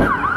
you